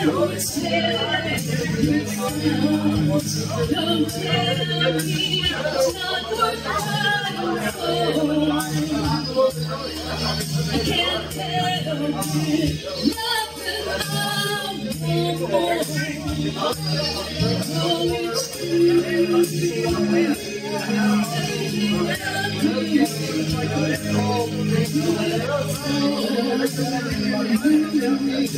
Don't tell me it's not worth. I can't tell you nothing I want more. Holy Spirit,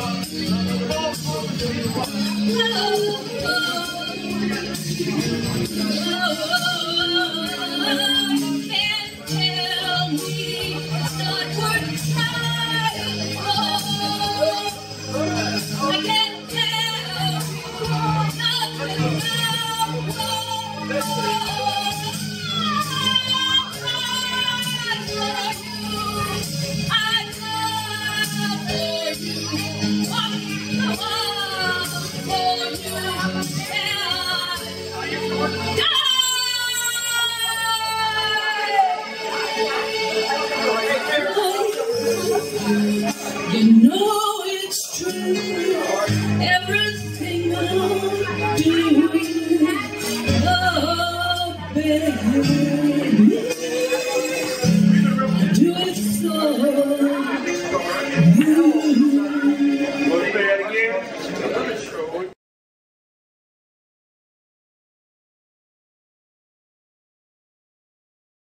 Oh, oh, oh. Every